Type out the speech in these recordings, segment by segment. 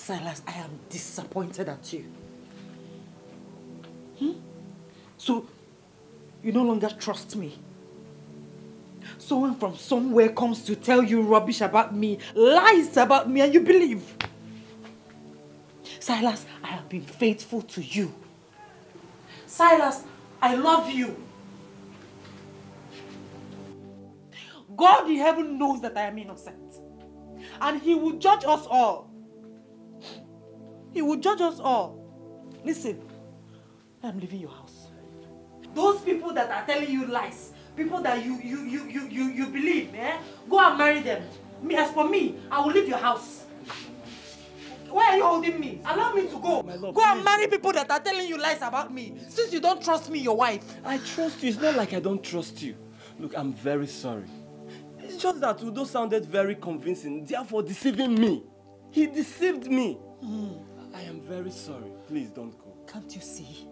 Silas, I am disappointed at you. Hmm? So, you no longer trust me. Someone from somewhere comes to tell you rubbish about me, lies about me, and you believe. Silas, I have been faithful to you. Silas, I love you. God in heaven knows that I am innocent. And he will judge us all. He will judge us all. Listen, I am leaving your house. Those people that are telling you lies, people that you you you you you, you believe, eh? Go and marry them. Me, as for me, I will leave your house. Why are you holding me? Allow me to go. love, go and marry people that are telling you lies about me. Since you don't trust me, your wife. I trust you. It's not like I don't trust you. Look, I'm very sorry. It's just that Udo sounded very convincing, therefore deceiving me. He deceived me. I am very sorry. Please don't go. Can't you see?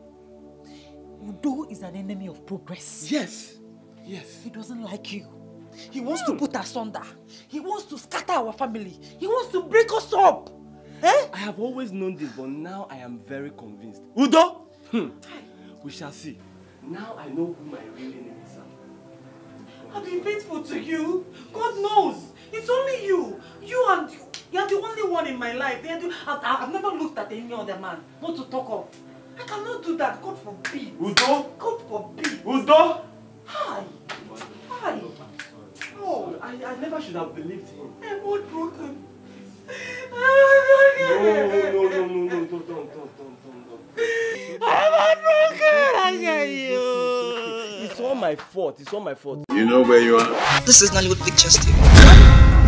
Udo is an enemy of progress. Yes. Yes. He doesn't like you. He wants to put us under. He wants to scatter our family. He wants to break us up. Eh? I have always known this, but now I am very convinced. Udo! Hmm. We shall see. Now I know who my real enemies are. I've been faithful to you. God knows. It's only you. You and only one in my life. The- I've, I've never looked at any other man. Not to talk of. I cannot do that. God forbid. Udo! God forbid. Udo! Hi. Hi. Oh, I, I never should have believed him. I'm heartbroken. No, no, no, no, no, don't, don't, don't, don't, don't. I'm heartbroken. I tell you. It's all my fault. It's all my fault. You know where you are? This is Nollywood Pictures TV.